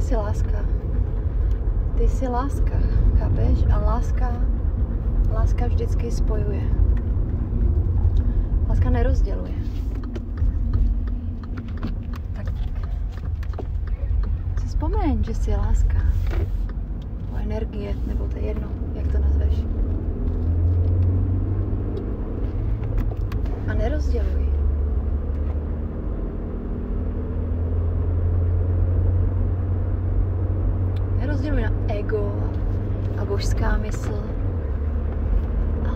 ty jsi láska. Ty jsi láska, chápeš? A láska, láska vždycky spojuje. Láska nerozděluje. Tak si vzpomeň, že jsi láska. O energie, nebo to je jedno, jak to nazveš. A nerozděluj. Nerozděluj na ego a božská mysl a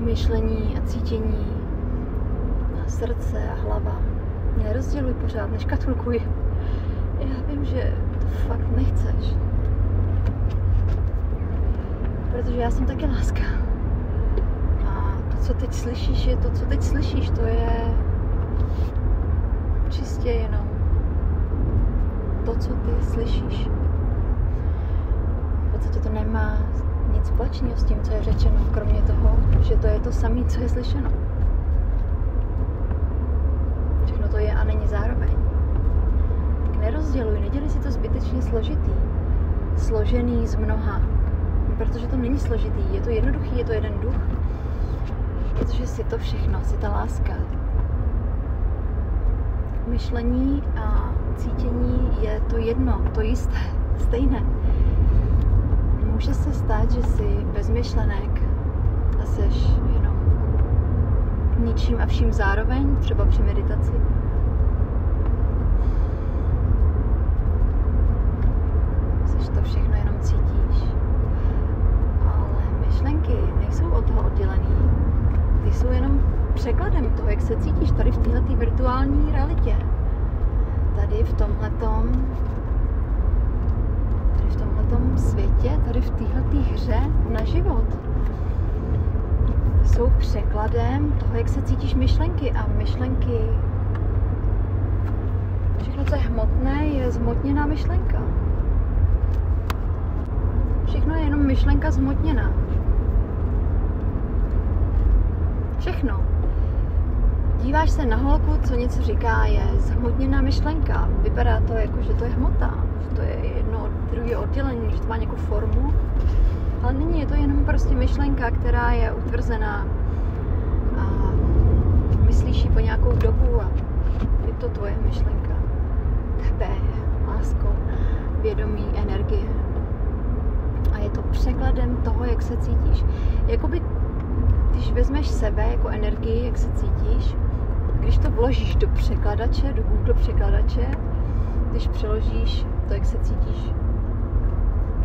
myšlení a cítění a srdce a hlava. Nerozděluj pořád, neškatulkuj. Já vím, že to fakt nechceš. Protože já jsem taky láska. A to, co teď slyšíš, je to, co teď slyšíš, to je čistě jenom to, co ty slyšíš. Nemá nic společného s tím, co je řečeno, kromě toho, že to je to samé, co je slyšeno. Všechno to je a není zároveň. Tak nerozděluj, neděli si to zbytečně složitý. Složený z mnoha. Protože to není složitý, je to jednoduchý, je to jeden duch. Protože si to všechno, si ta láska. Myšlení a cítění je to jedno, to jisté, stejné. Stát, že jsi bez myšlenek a seš jenom ničím a vším zároveň, třeba při meditaci. Seš to všechno jenom cítíš. Ale myšlenky nejsou od toho oddělený. Ty jsou jenom překladem toho, jak se cítíš tady v této virtuální realitě. Tady v tomhletom v tomhletom světě, tady v této hře na život jsou překladem toho, jak se cítíš myšlenky a myšlenky všechno, co je hmotné, je zhmotněná myšlenka. Všechno je jenom myšlenka zhmotněná. Všechno. Díváš se na holku, co něco říká, je zhmotněná myšlenka. Vypadá to jako, že to je hmota, že to je jedno od druhé oddělení, že to má nějakou formu. Ale není, je to jenom prostě myšlenka, která je utvrzená a myslíš ji po nějakou dobu a je to tvoje myšlenka. Tebe, lásko, vědomí, energie. A je to překladem toho, jak se cítíš. Jakoby, když vezmeš sebe jako energii, jak se cítíš, když to vložíš do překladače, do Google překladače, když přeložíš to, jak se cítíš,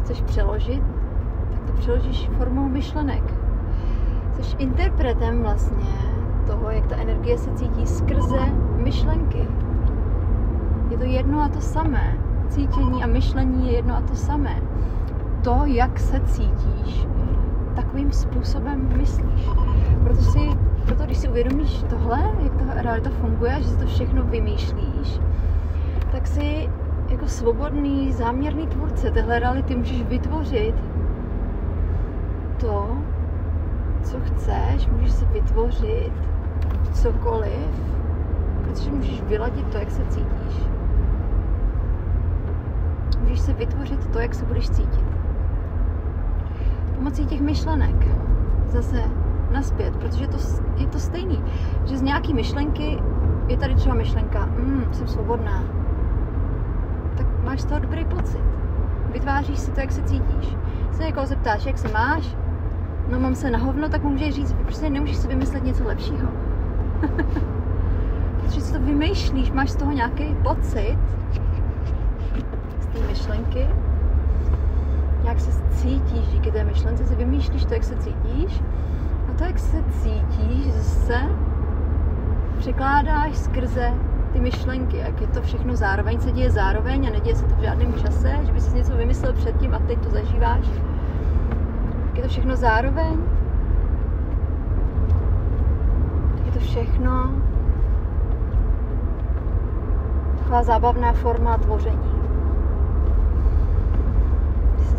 chceš přeložit, tak to přeložíš formou myšlenek. Jsi interpretem vlastně toho, jak ta energie se cítí skrze myšlenky. Je to jedno a to samé. Cítění a myšlení je jedno a to samé. To, jak se cítíš, takovým způsobem myslíš. Proto, si, uvědomíš tohle, jak ta realita funguje, že si to všechno vymýšlíš, tak si jako svobodný, záměrný tvůrce téhle reality můžeš vytvořit to, co chceš, můžeš si vytvořit cokoliv, protože můžeš vyladit to, jak se cítíš. Můžeš si vytvořit to, jak se budeš cítit. Pomocí těch myšlenek. Zase naspět, protože to, je to stejný. Že z nějaký myšlenky je tady třeba myšlenka, mm, jsem svobodná. Tak máš z toho dobrý pocit. Vytváříš si to, jak se cítíš. Se někoho zeptáš, jak se máš, no mám se na hovno, tak můžeš říct, prostě nemůžeš si vymyslet něco lepšího. Protože si to vymýšlíš, máš z toho nějaký pocit, z té myšlenky, jak se cítíš díky té myšlence, si vymýšlíš to, jak se cítíš to, jak se cítíš, zase překládáš skrze ty myšlenky, jak je to všechno zároveň, se děje zároveň a neděje se to v žádném čase, že by si něco vymyslel předtím a teď to zažíváš. Tak je to všechno zároveň. Tak je to všechno taková zábavná forma tvoření.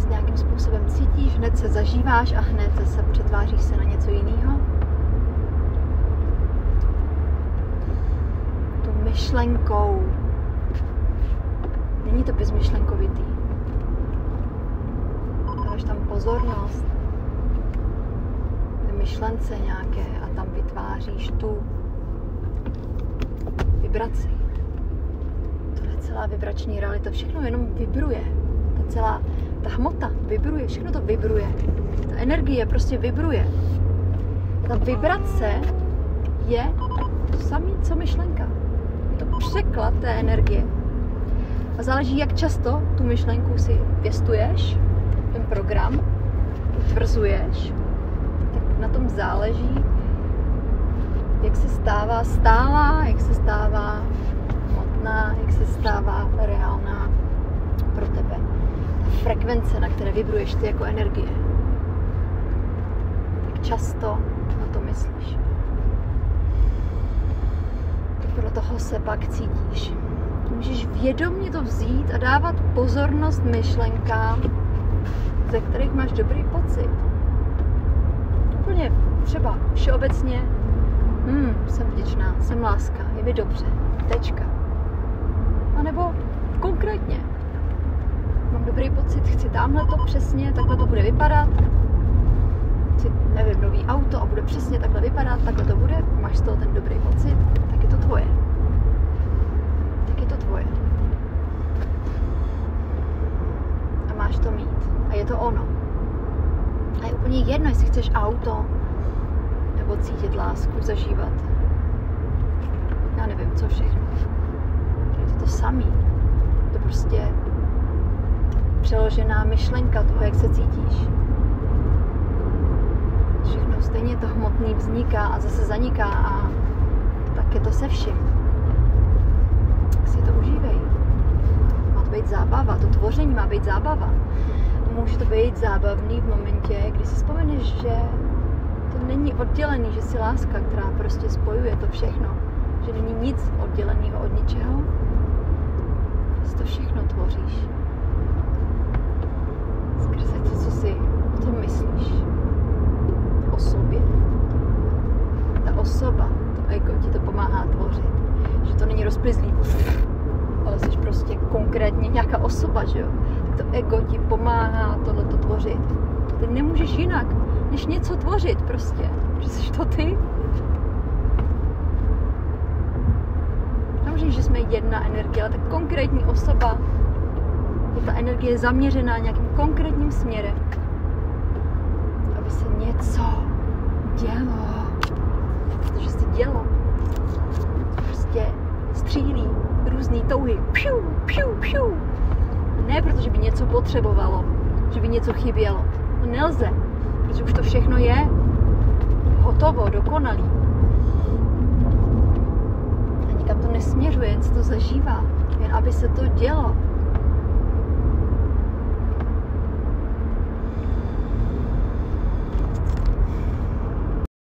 Ty nějakým způsobem cítíš, hned se zažíváš a hned se přetváříš se na něco jiného. Tu myšlenkou. Není to bezmyšlenkovitý. pozornost v myšlence nějaké a tam vytváříš tu vibraci. Tohle je celá vibrační realita, všechno jenom vibruje. Ta celá, ta hmota vibruje, všechno to vibruje. Ta energie prostě vibruje. Ta vibrace je to samé, co myšlenka. Je to překlad té energie. A záleží, jak často tu myšlenku si pěstuješ, ten program, utvrzuješ, tak na tom záleží, jak se stává stálá, jak se stává hmotná, jak se stává reálná frekvence, na které vibruješ ty jako energie. Jak často na to myslíš. Tak podle toho se pak cítíš. Můžeš vědomně to vzít a dávat pozornost myšlenkám, ze kterých máš dobrý pocit. Úplně třeba všeobecně, hmm, jsem vděčná, jsem láska, je mi dobře, tečka. A nebo konkrétně, mám dobrý pocit, chci tamhle to přesně, takhle to bude vypadat, chci, nevím, nový auto a bude přesně takhle vypadat, takhle to bude, máš z toho ten dobrý pocit, tak je to tvoje. Tak je to tvoje. A máš to mít. A je to ono. A je úplně jedno, jestli chceš auto, nebo cítit lásku, zažívat. Já nevím, co všechno. Je to to samý. To prostě přeložená myšlenka toho, jak se cítíš. Všechno stejně to hmotný vzniká a zase zaniká a tak je to se vším. Tak si to užívej. Má to být zábava, to tvoření má být zábava. Může to být zábavný v momentě, kdy si vzpomeneš, že to není oddělený, že jsi láska, která prostě spojuje to všechno. Že není nic odděleného od ničeho. Že to všechno tvoříš. Skrze to, co si o tom myslíš. O sobě. Ta osoba, to ego ti to pomáhá tvořit. Že to není rozplizlý ale jsi prostě konkrétně nějaká osoba, že jo? Tak to ego ti pomáhá tohle to tvořit. Ty nemůžeš jinak, než něco tvořit prostě. Že jsi to ty. Samozřejmě, že jsme jedna energie, ale ta konkrétní osoba ta energie zaměřená nějakým konkrétním směrem. Aby se něco dělo. Protože se dělo. Prostě střílí různý touhy. Piu, piu, piu. Ne protože by něco potřebovalo, že by něco chybělo. To nelze, protože už to všechno je hotovo, dokonalý. A nikam to nesměřuje, jen se to zažívá. Jen aby se to dělo.